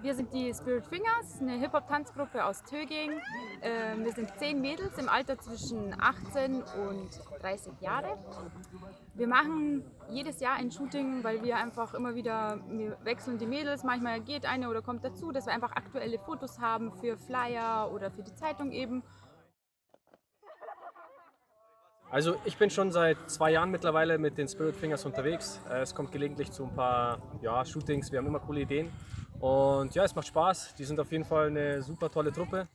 Wir sind die Spirit Fingers, eine Hip-Hop-Tanzgruppe aus Töging. Ähm, wir sind zehn Mädels im Alter zwischen 18 und 30 Jahre. Wir machen jedes Jahr ein Shooting, weil wir einfach immer wieder, wir wechseln die Mädels, manchmal geht eine oder kommt dazu, dass wir einfach aktuelle Fotos haben für Flyer oder für die Zeitung eben. Also ich bin schon seit zwei Jahren mittlerweile mit den Spirit Fingers unterwegs. Äh, es kommt gelegentlich zu ein paar ja, Shootings, wir haben immer coole Ideen. Und ja, es macht Spaß. Die sind auf jeden Fall eine super tolle Truppe.